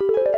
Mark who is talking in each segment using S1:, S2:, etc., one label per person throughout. S1: Thank you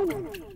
S1: Woo!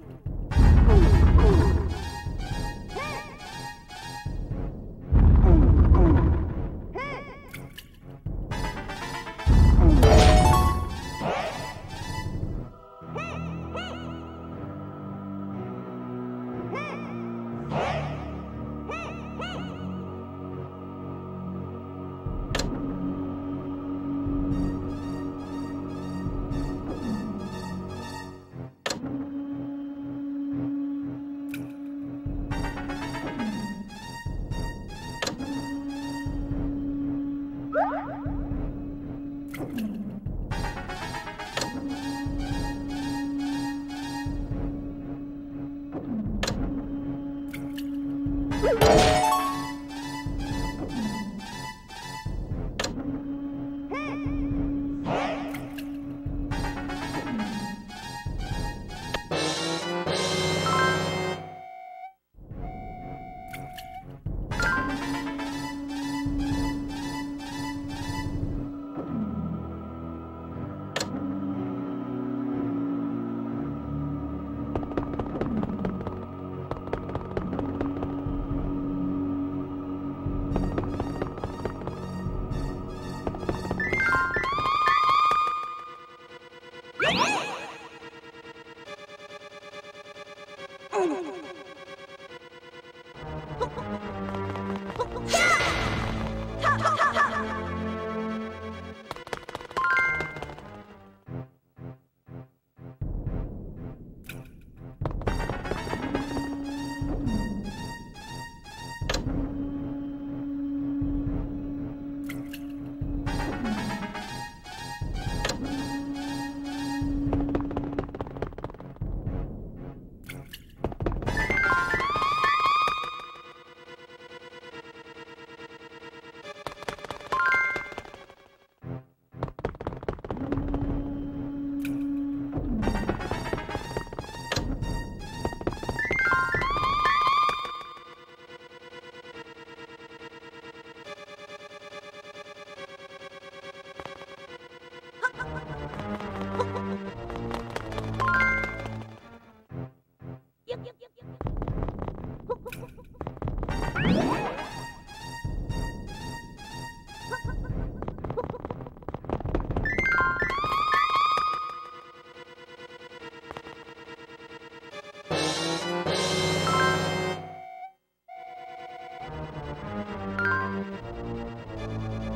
S1: you Thank you.